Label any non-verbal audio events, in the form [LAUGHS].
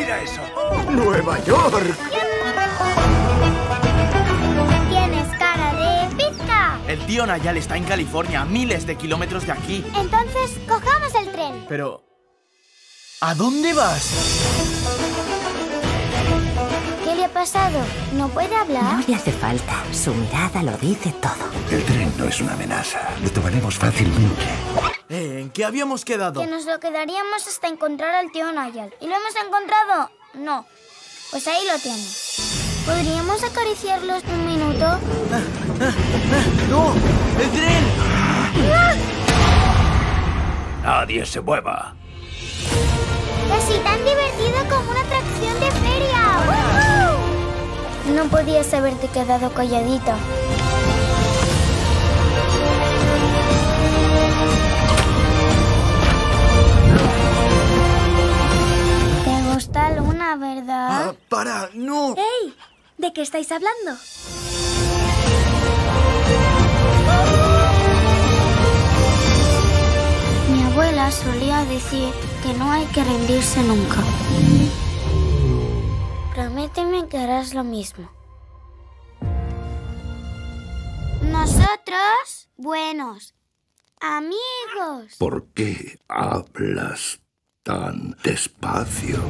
¡Mira eso! ¡Nueva York! Tienes cara de pizca. El tío Nayal está en California, a miles de kilómetros de aquí. Entonces, cojamos el tren. Pero... ¿A dónde vas? ¿Qué le ha pasado? ¿No puede hablar? No le hace falta. Su mirada lo dice todo. El tren no es una amenaza. Lo tomaremos fácilmente. Eh, ¿En qué habíamos quedado? Que nos lo quedaríamos hasta encontrar al tío Nayal. ¿Y lo hemos encontrado? No. Pues ahí lo tiene. ¿Podríamos acariciarlos un minuto? [LAUGHS] ¡No! ¡El tren! Nadie se mueva. Casi tan divertido como una atracción de feria. ¡Woohoo! No podías haberte quedado calladito. ¿Verdad? ¡Ah, para! ¡No! ¡Ey! ¿De qué estáis hablando? Mi abuela solía decir que no hay que rendirse nunca. Prométeme que harás lo mismo. Nosotros, buenos amigos. ¿Por qué hablas tan despacio?